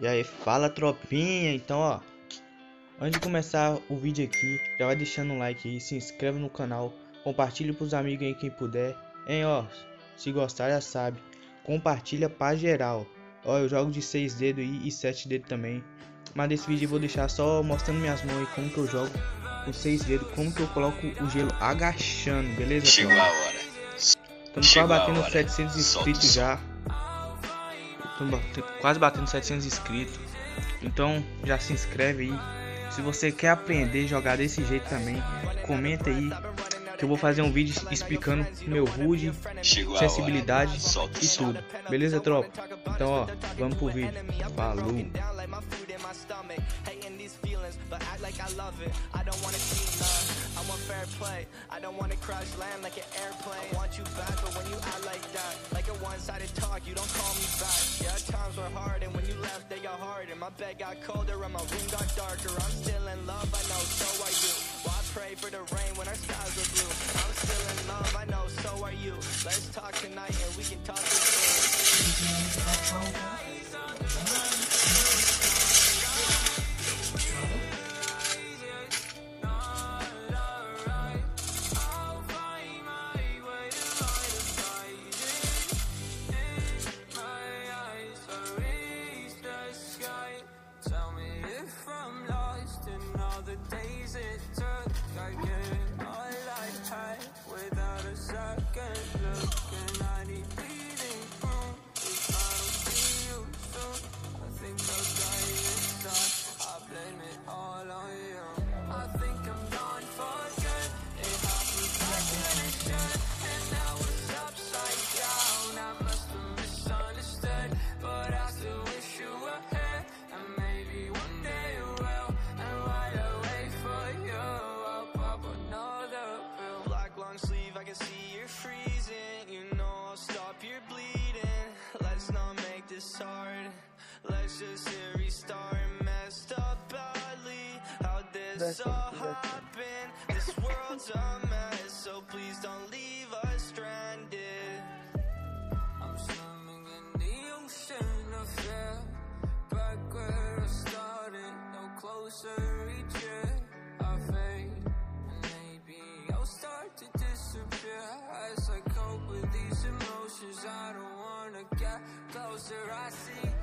E aí, fala tropinha, então ó, antes de começar o vídeo aqui, já vai deixando um like aí, se inscreve no canal, compartilha pros amigos aí quem puder, hein ó, se gostar já sabe, compartilha pra geral, ó, eu jogo de 6 dedos aí e 7 dedos também, mas nesse vídeo eu vou deixar só mostrando minhas mãos aí, como que eu jogo com 6 dedos, como que eu coloco o gelo agachando, beleza? Chegou a hora. Estamos quase batendo 700 inscritos já. Estamos quase batendo 700 inscritos. Então já se inscreve aí. Se você quer aprender a jogar desse jeito também, comenta aí que eu vou fazer um vídeo explicando meu HUD, sensibilidade e tudo. Beleza, tropa? Então, ó, vamos pro vídeo. Falou! I got hard. And my bed got colder, and my room got darker. I'm still in love, I know, so are you. I pray for the rain when our skies are blue. I'm still in love, I know, so are you. Let's talk tonight, and we can talk from lost in all the days it took. I guess. This hard Let's just hit restart messed up badly. How this all happen? This world's a mess, so please don't leave us stranded. I'm swimming in the ocean of fear. Back where I started, no closer each to disappear as I cope with these emotions. I don't wanna get closer. I see.